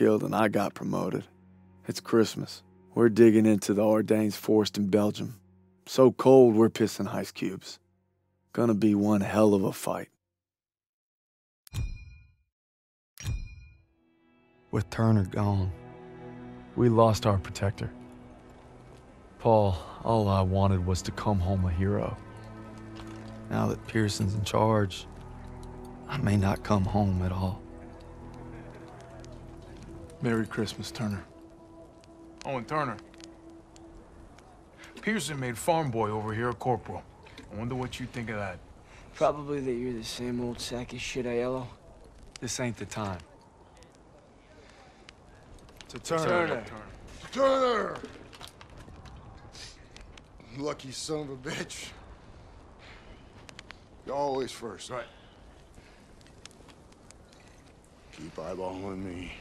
killed and I got promoted. It's Christmas. We're digging into the Ardennes forest in Belgium. So cold, we're pissing ice cubes. Gonna be one hell of a fight. With Turner gone, we lost our protector. Paul, all I wanted was to come home a hero. Now that Pierson's in charge, I may not come home at all. Merry Christmas, Turner. Oh, Owen Turner. Pierson made farm boy over here a corporal. I wonder what you think of that. Probably that you're the same old sack of shit, Aiello. This ain't the time. To Turner. Turner. Turner! Lucky son of a bitch. You're always first. Right. Keep eyeballing me.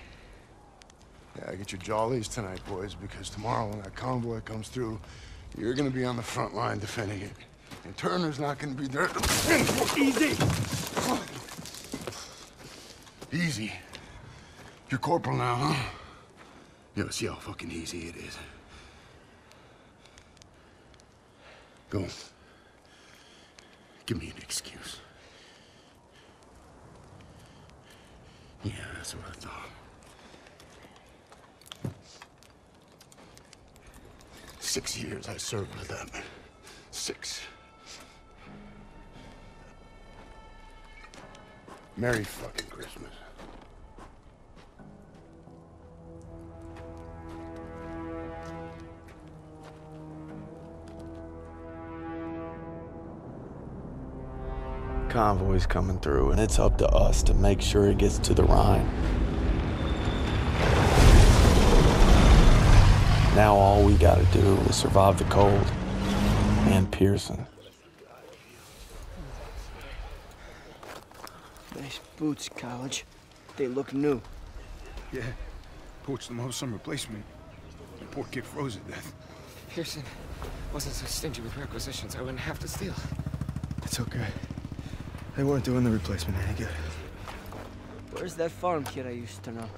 Yeah, get your jollies tonight, boys, because tomorrow when that convoy comes through, you're gonna be on the front line defending it. And Turner's not gonna be there Easy! Easy. You're corporal now, huh? Yeah, see how fucking easy it is. Go. Give me an excuse. Yeah, that's what I thought. Six years I served with them. Six. Merry fucking Christmas. Convoy's coming through, and it's up to us to make sure it gets to the Rhine. Now all we gotta do is survive the cold and Pierson. Nice boots, college. They look new. Yeah. Poached them up some replacement. The poor kid froze to death. Pierson wasn't so stingy with requisitions, I wouldn't have to steal. It's okay. They weren't doing the replacement any good. Where's that farm kid I used to know?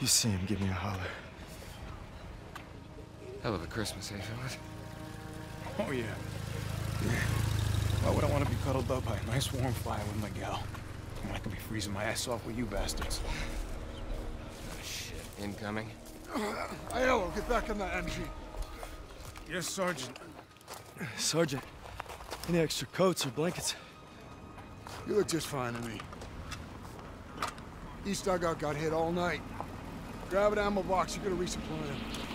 You see him, give me a holler. Hell of a Christmas, eh, fellas? Oh, yeah. Yeah. Why would I want to be cuddled up by a nice warm fire with my gal? When I could be freezing my ass off with you bastards. Shit. Incoming. Aiello, get back on the MG. Yes, Sergeant. Sergeant, any extra coats or blankets? You look just fine to me. East dugout got hit all night. Grab an ammo box, you're gonna resupply him.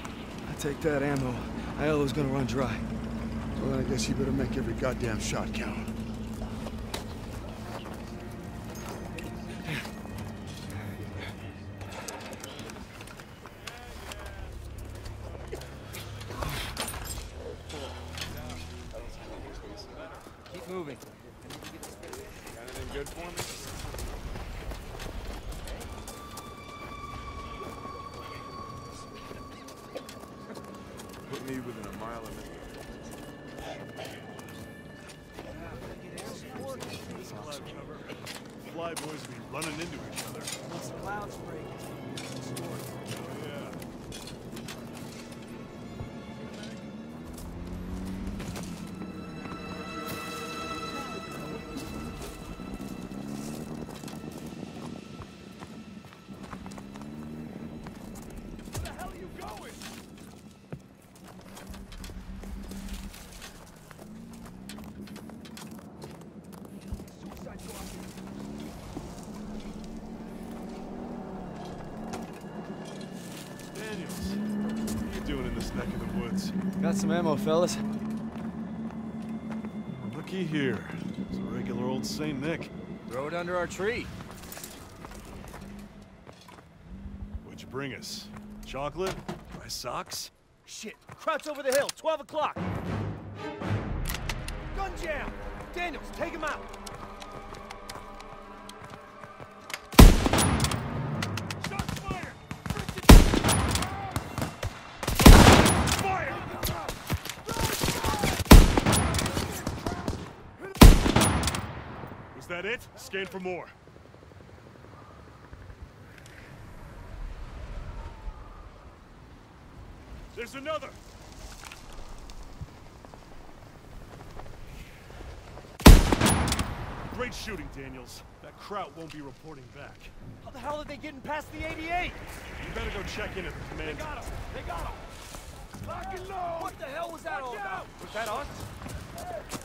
Take that ammo. Aiello's gonna run dry. Well, I guess you better make every goddamn shot count. Got some ammo, fellas. Looky here. It's a regular old St. Nick. Throw it under our tree. What'd you bring us? Chocolate? My socks? Shit! Krauts over the hill, 12 o'clock! Gun jam! Daniels, take him out! Is that it? Scan for more. There's another! Great shooting, Daniels. That Kraut won't be reporting back. How the hell are they getting past the 88? You better go check in at the command. They got him! They got him! Lock and load! What the hell was that all about? Was that us?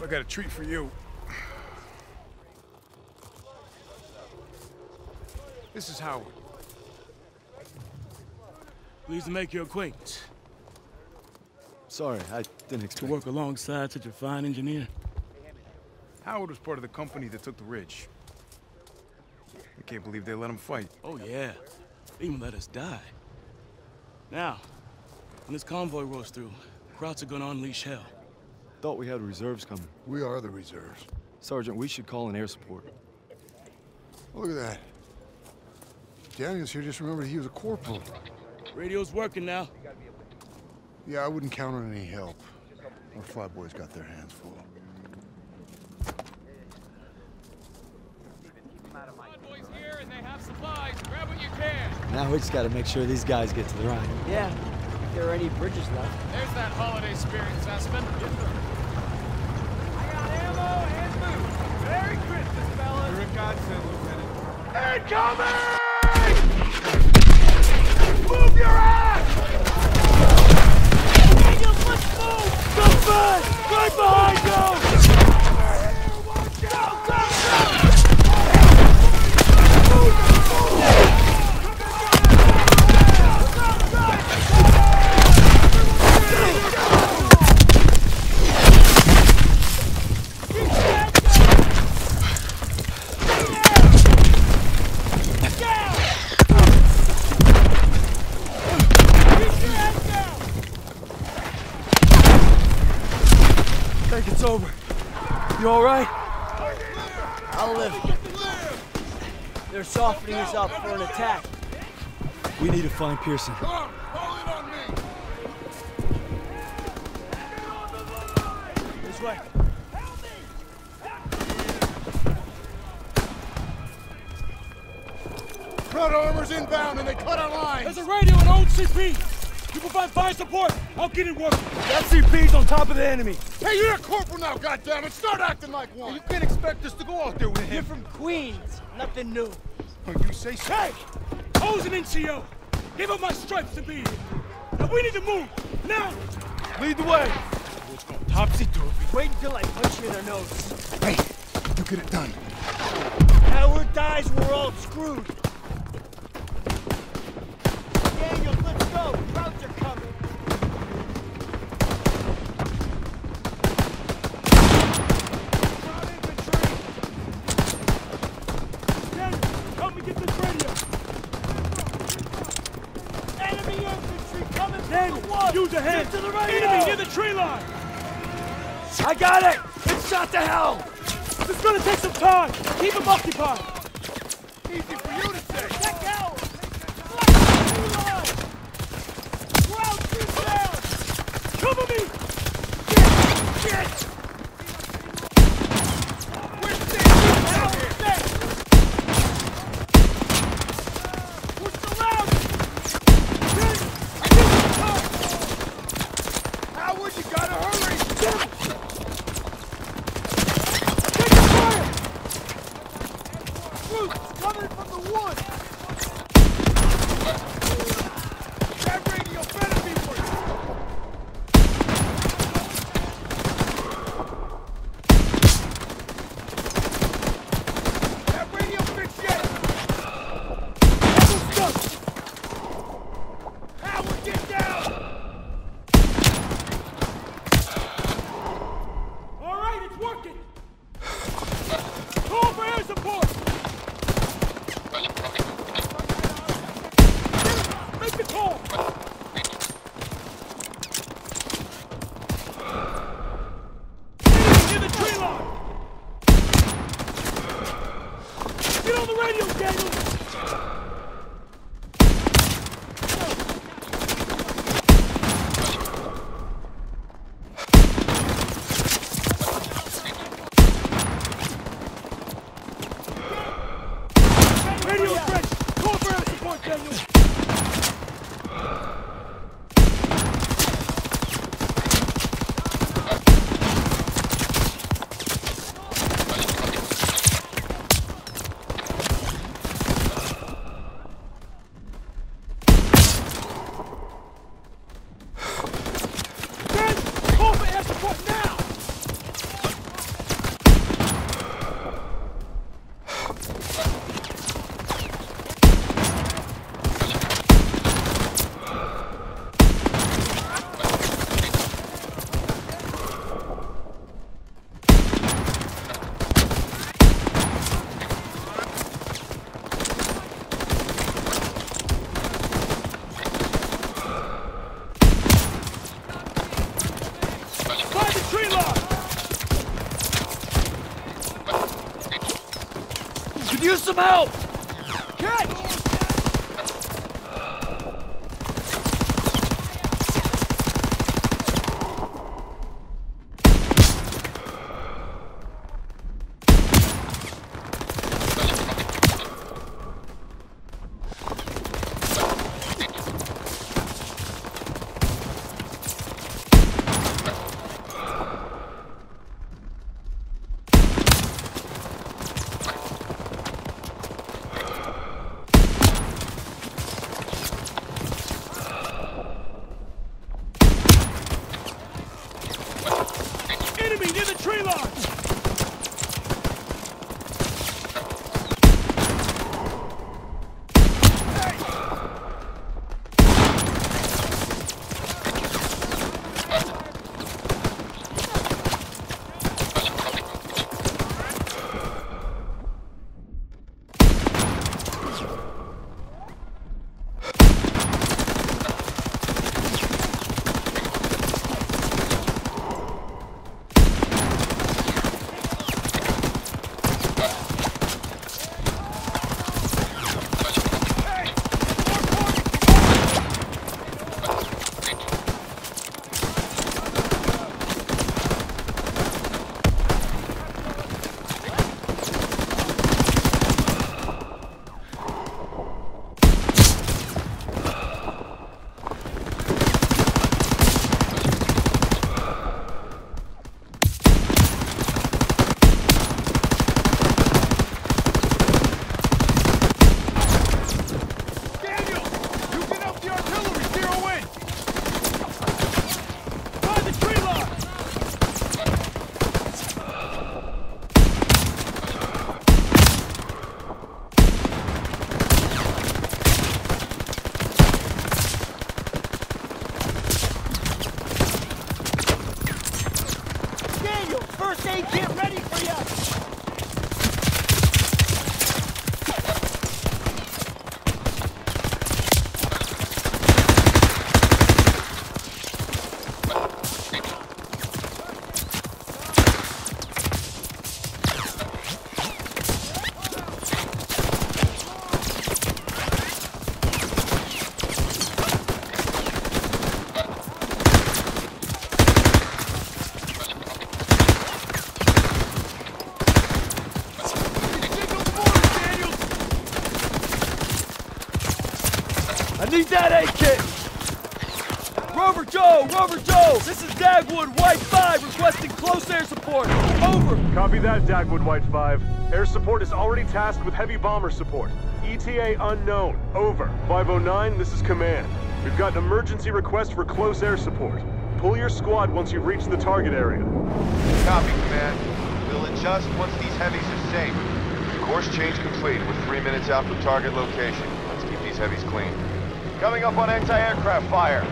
I got a treat for you. This is Howard. Pleased to make your acquaintance. Sorry, I didn't expect To work alongside such a fine engineer. Howard was part of the company that took the ridge. I can't believe they let him fight. Oh, yeah. They even let us die. Now, when this convoy rolls through, Krauts are gonna unleash hell. Thought we had reserves coming. We are the reserves. Sergeant, we should call in air support. Look at that. Daniels here just remembered he was a corporal. Radio's working now. Yeah, I wouldn't count on any help. Our flyboys got their hands full. Boys here and they have supplies. Grab what you can. Now we just gotta make sure these guys get to the Rhine. Yeah, if there are any bridges left. There's that holiday spirit, Zussman. I got ammo and food. Merry Christmas, fellas. You're a godsend, Lieutenant. Incoming! Move your ass! Daniels, let's move! Go fast! Right behind you! Go, go, softening us up for an attack. We need to find Pierson. On, fall in on me! This way. Front armor's inbound and they cut our lines! There's a radio and OCP. You provide fire support. I'll get it working. SCP's on top of the enemy. Hey, you're a corporal now, goddammit! Start acting like one! You can't expect us to go out there with him. You're from Queens. Nothing new. You say so? Hey! O's an NCO. Give up my stripes to be here. Now we need to move. Now! Lead the way. Topsy-turvy. Wait until I punch you in the nose. Hey, you get it done. Howard dies, we're all screwed. Daniels, let's go. Krauts are coming. Daniel, help me get this radio. Enemy infantry coming from Daniel, the woods. use a hand. To the radio. Enemy near the tree line. I got it. It's shot to hell. It's gonna take some time. Keep him occupied. Easy for you to help! That, Dagwood White 5. Air support is already tasked with heavy bomber support. ETA unknown. Over. 509, this is command. We've got an emergency request for close air support. Pull your squad once you've reached the target area. Copy, Command. We'll adjust once these heavies are safe. Course change complete. We're three minutes out from target location. Let's keep these heavies clean. Coming up on anti-aircraft fire.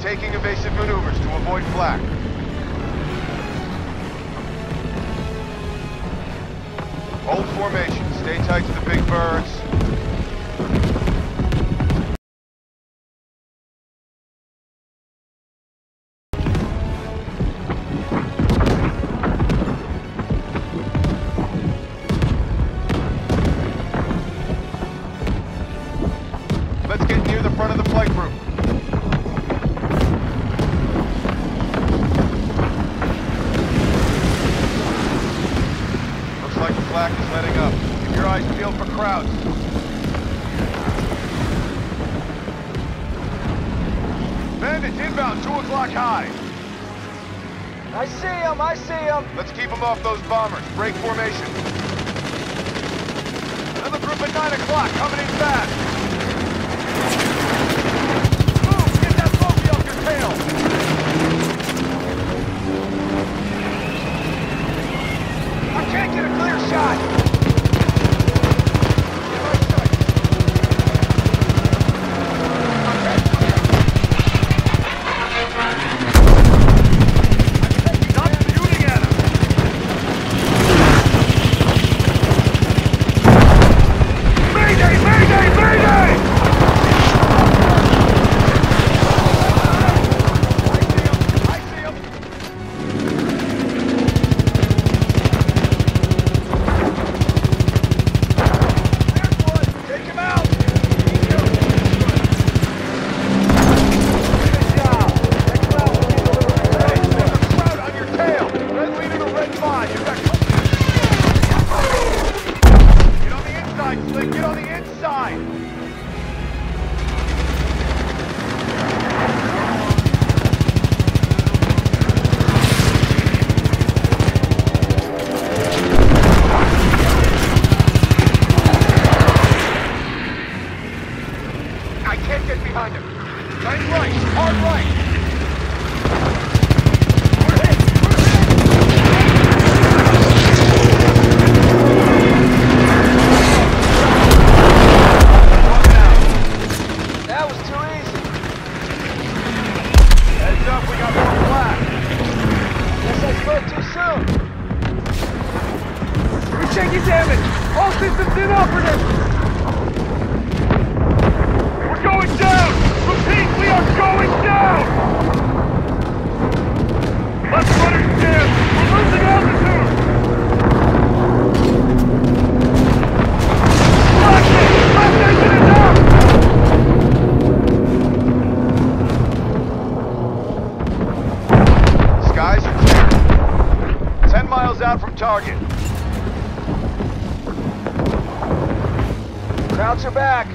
Taking evasive maneuvers to avoid flak. Hold formation. Stay tight to the big birds. Him. Let's keep them off those bombers. Break formation. Another group at 9 o'clock, coming in fast. Move, get that bogey off your tail. I can't get a clear shot. Hawks are back!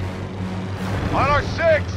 On our six!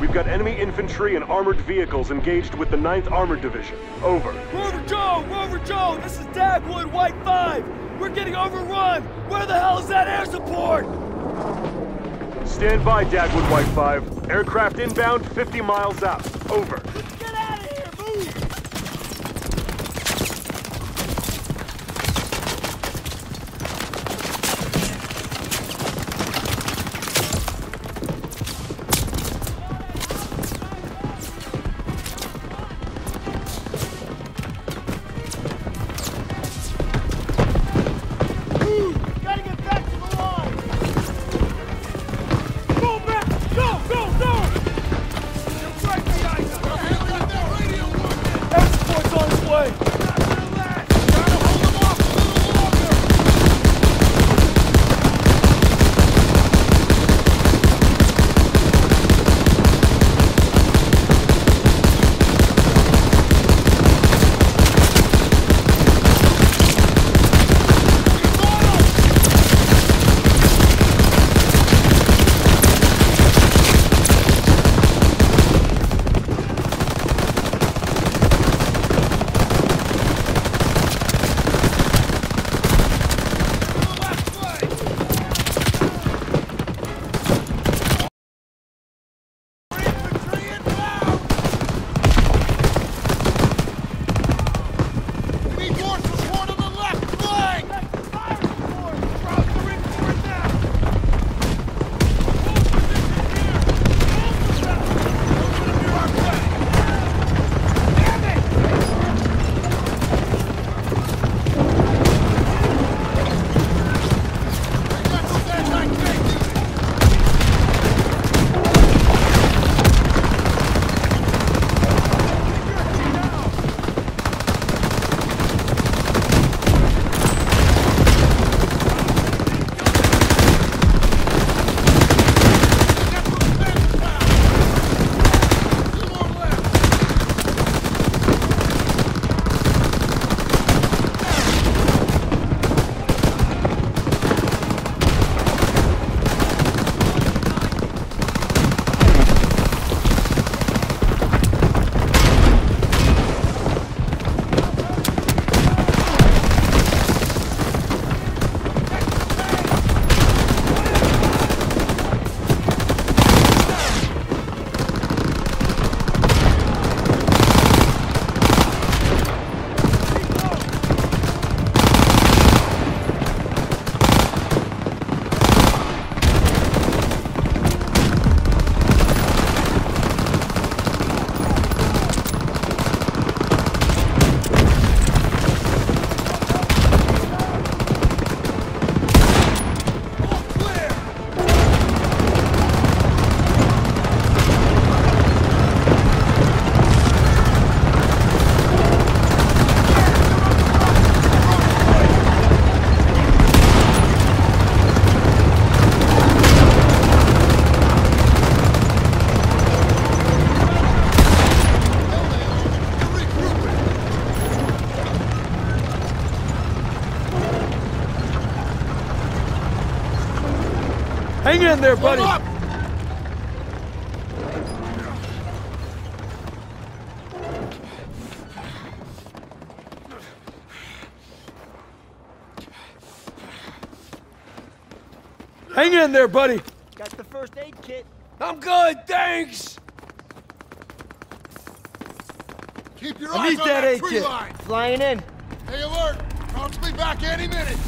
We've got enemy infantry and armored vehicles engaged with the 9th Armored Division. Over. Rover Joe! Rover Joe! This is Dagwood, White 5! We're getting overrun! Where the hell is that air support? Stand by, Dagwood, White 5. Aircraft inbound, 50 miles out. Over. there, buddy. Hang in there, buddy. Got the first aid kit. I'm good, thanks. Keep your I eyes on that, that tree kit. line. Flying in. Hey, alert. Back any minute.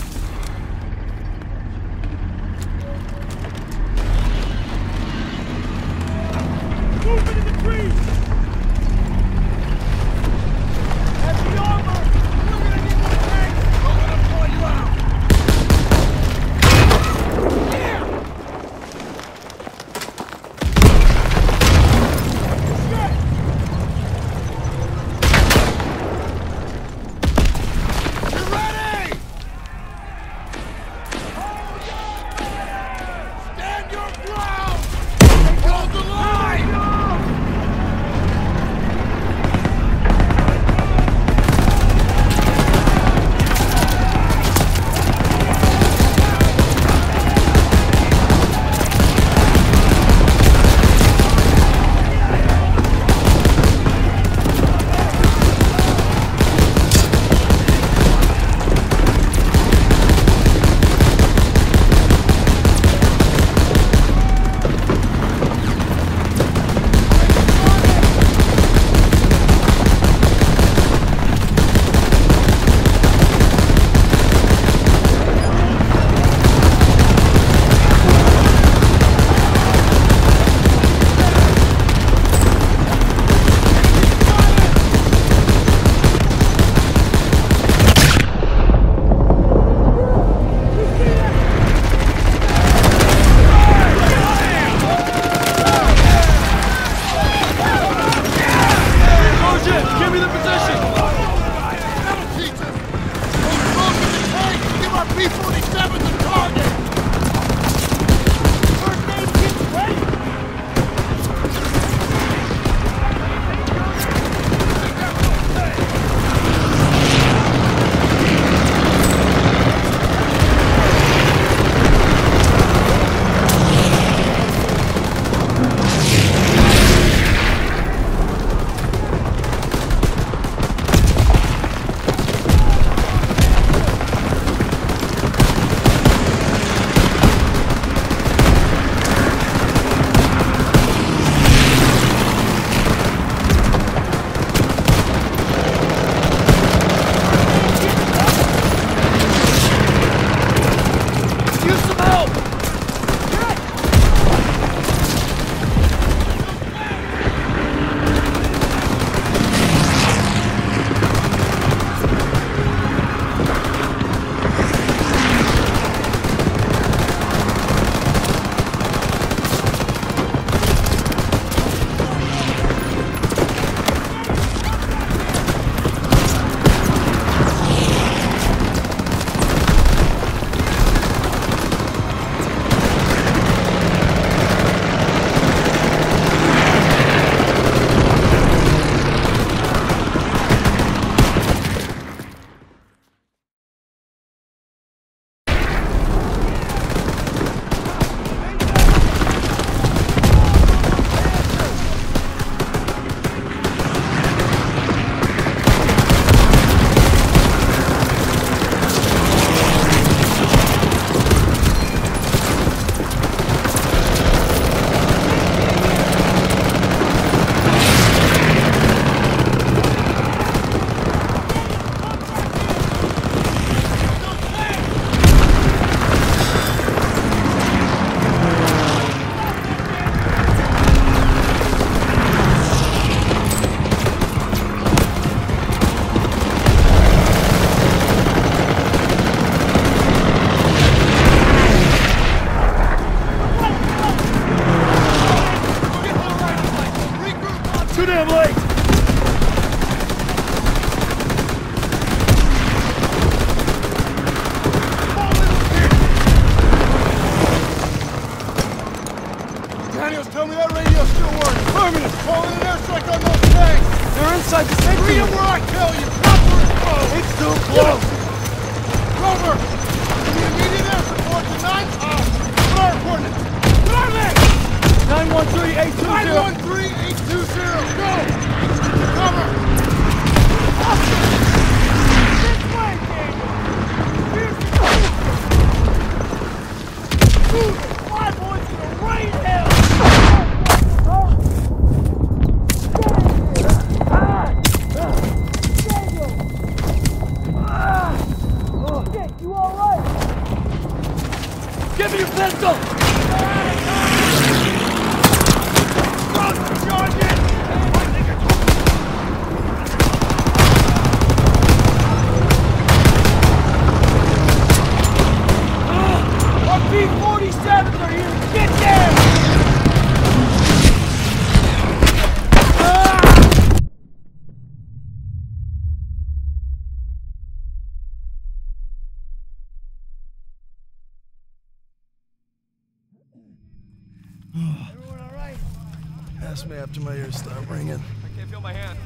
Me after my ears ringing. I can't feel my hand.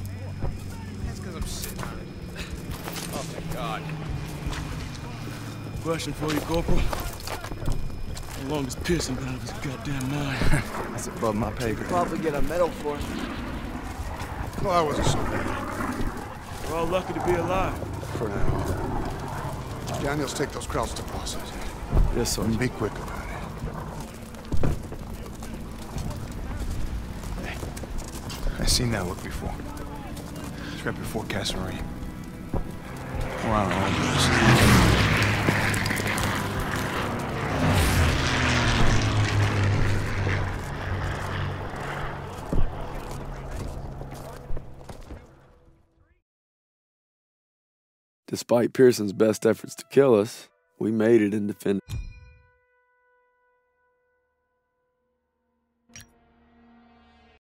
That's because I'm sitting on it. Oh, thank God. Question for you, Corporal. How long has Pierson been out of his goddamn mind? That's above my pay grade. Probably get a medal for it. Well, I wasn't so bad. We're all lucky to be alive. For now. Daniels, take those crowds to process. Yes, sir. And be quick about it. Hey, I've seen that look before. It's right before Kasserine. Well, I don't know. Despite Pierson's best efforts to kill us, we made it and defended.